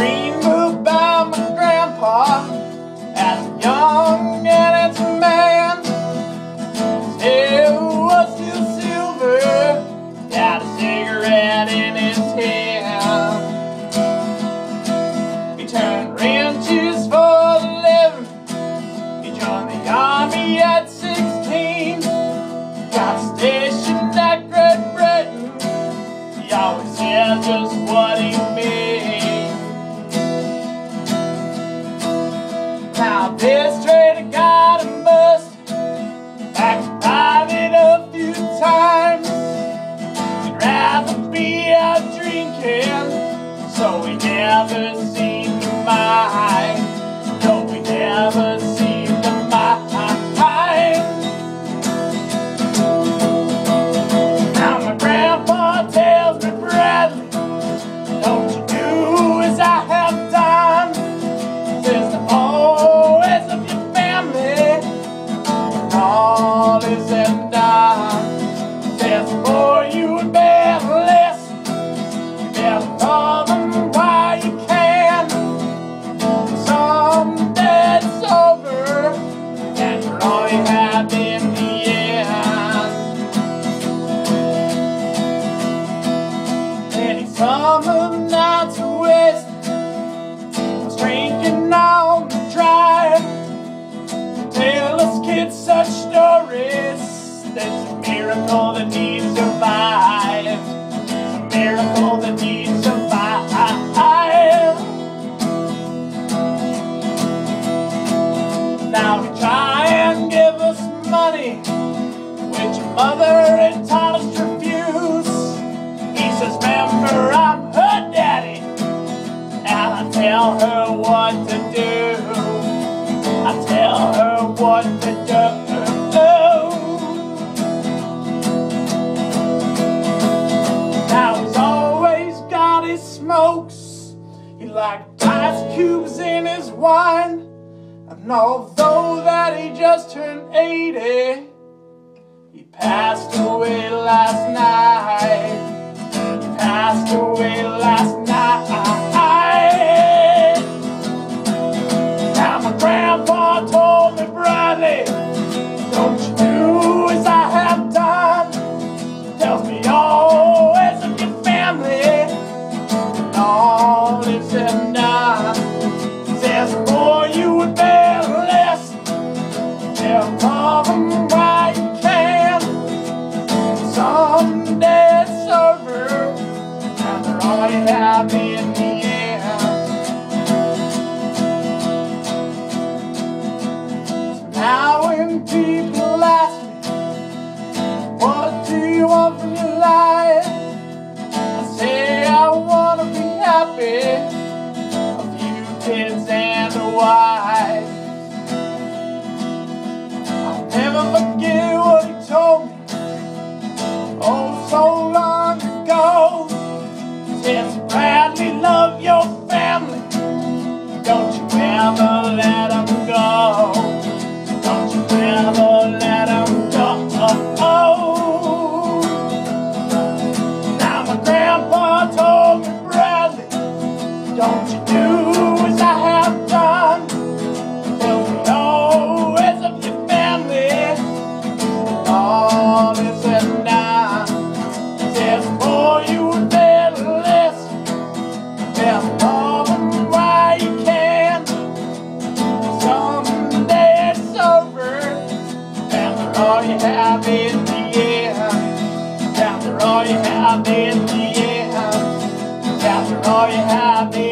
A dream about my grandpa as a young and handsome man. His was still silver, had a cigarette in his hand. He turned wrenches for the living. He joined the army at 16. Got stationed at Great Britain. He always said just what he meant. So we never seem to mind. No, we never Any summer nights wasted. I was drinking on the drive. Tell us kids such stories. There's a miracle that needs to survive. He liked ice cubes in his wine. And although that he just turned 80, he passed away last night. He passed away last night. Says, boy, you would better listen. Tell mom why you can. Someday it's over, and they're you have in the end. Now when people don't you ever let them go. Don't you ever all you have in the end. There, all you have in the end. There, all you have in